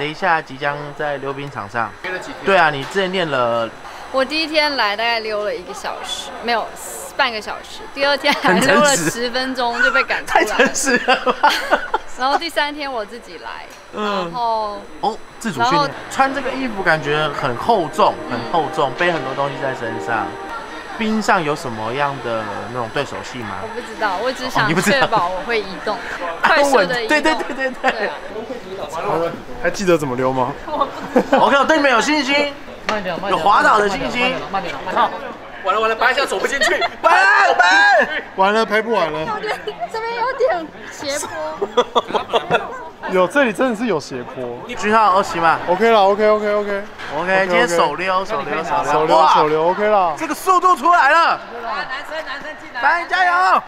等一下即将在溜冰场上。约了几天？对啊，你之前练了，我第一天来大概溜了一个小时，没有半个小时。第二天还溜了十分钟就被赶出太来诚。实了吧？然后第三天我自己来，嗯然后哦，自主然后训练，穿这个衣服感觉很厚重，很厚重，背很多东西在身上。冰上有什么样的那种对手戏吗我？不知道，我只哦想你不知道确保我会移动，快速的移动。对对对对对还记得怎么溜吗？OK，我对你们有信心，慢点有滑倒的信心。完了完了，白下走不进去。班班，完了，拍不完了。这边有点斜坡。有，这里真的是有斜坡。句号二七嘛 OK 了，OK OK OK。，OK，今天手溜手溜手溜，手溜哇手溜 OK 了。这个速度出来了，来男生男生进来。来加油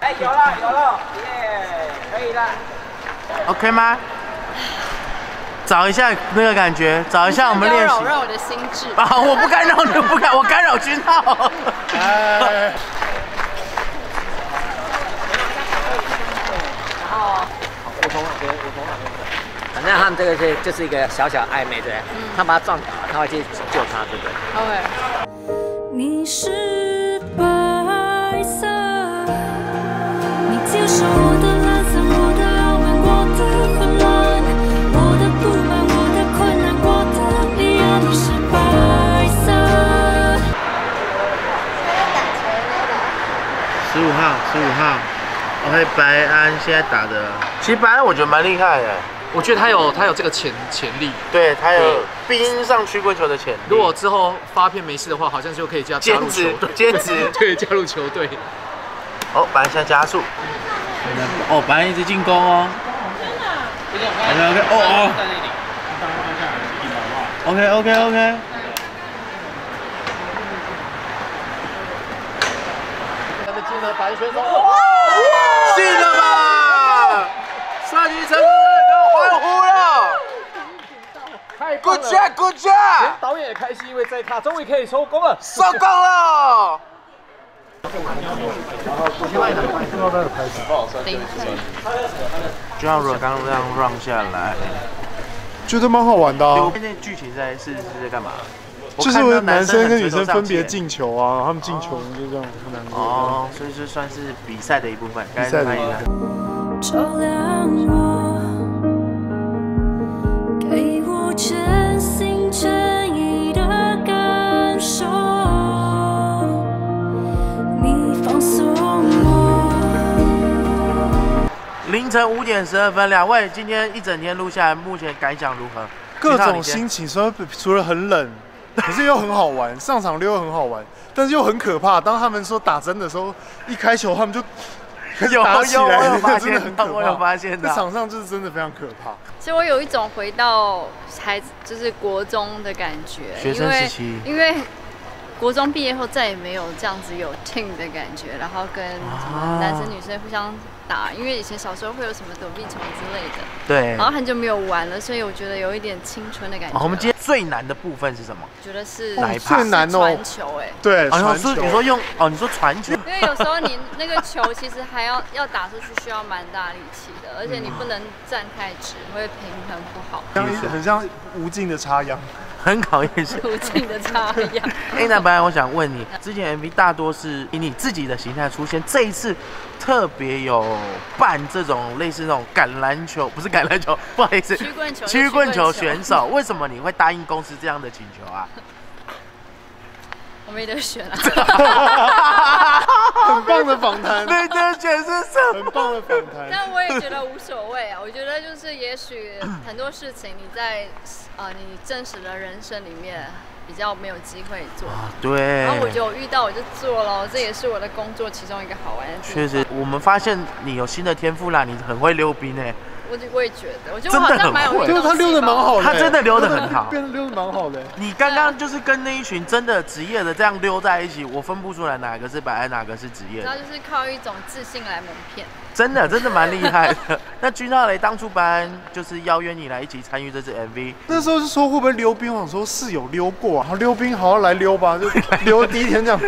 哎，有了有了，耶，可以了。，OK 吗？找一下那个感觉，找一下我们练习不要扰乱我的心智。啊！我不干扰你，不干，我干扰君浩。哎，反正他们这个是就是一个小小暧昧，对不对？他把他撞倒了，他会去救他，对不对？OK，你是白色，你接受我的懒散，我的傲慢，我的混乱，我的不满，我的困难，我的力量，你是白色。十五号，十五号。OK，白安现在打的，其实白安我觉得蛮厉害的，我觉得他有他有这个潜潜力。对他有冰上曲棍球的潜力。如果之后发片没事的话，好像就可以加加入兼职球队。兼职 对，加入球队。哦，白安现在加速，哦，白安一直进攻哦。OK OK，哦哦。OK OK OK。进了吧！上级成功了，给我欢呼了！Good job，Good job，导演也开心，因为在他终于可以收工了。收工了。就像如果刚刚这样 run 下来，觉得蛮好玩的啊。那剧情在是是在干嘛？就是男生跟女生分别进球啊，他们进球就这样很难过。哦，所以这算是比赛的一部分，该比赛的看一看。照真心真意的感受。你放松我。凌晨五点十二分，两位今天一整天录下来，目前感想如何？各种心情，除了除了很冷，可是又很好玩，上场溜又很好玩，但是又很可怕。当他们说打针的时候，一开球他们就 有有我有，发真的很可怕。现，我有发现的。场上就是真的非常可怕。其实我有一种回到孩子就是国中的感觉，学生因为时期因为国中毕业后再也没有这样子有 team 的感觉，然后跟什么男生女生互相打，因为以前小时候会有什么躲避球之类的，对。然后很久没有玩了，所以我觉得有一点青春的感觉。哦我们今天最难的部分是什么？觉得是哪一趴最难哦传球哎、对，哦，传球你说用哦，你说传球，因为有时候你那个球其实还要要打出去需要蛮大力气的，而且你不能站太直，会平衡不好，很像无尽的插秧。很考验是。途径的差异。哎，那本来我想问你，之前 MV 大多是以你自己的形态出现，这一次特别有办这种类似那种橄榄球，不是橄榄球，不好意思，曲棍球曲棍球选手，为什么你会答应公司这样的请求啊？我没得选啊。很棒的访谈，对的选是什么？很棒的访谈。但我也觉得无所谓啊，我觉得就是也许很多事情你在呃你真实的人生里面比较没有机会做，啊，对然后我就遇到我就做了，这也是我的工作其中一个好玩的地方。确实，我们发现你有新的天赋啦，你很会溜冰哎，我就我也觉得，我觉得我好真的很会像蛮有运动就是他溜的蛮好的，他真的溜的很好 变得溜的蛮好的。你刚刚就是跟那一群真的职业的这样溜在一起，我分不出来哪个是白安，哪个是职业的，然后就是靠一种自信来蒙骗。真的 真的蛮厉害的。那君浩雷当初白安就是邀约你来一起参与这支 MV，那时候是说会不会溜冰，我想说是有溜过啊，然后溜冰好好来溜吧，就溜第一天这样。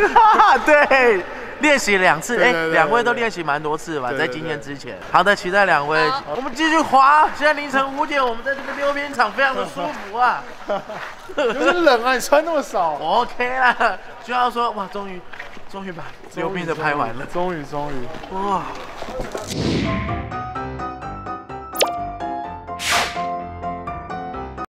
对，练习两次，哎两位都练习蛮多次吧，在今天之前。好的，期待两位，我们继续滑。现在凌晨五点，我们在这个溜冰场非常的舒服啊。有 点冷啊，你穿那么少，OK 啦，就要说哇，终于，终于把溜冰的拍完了，终于终于。哇。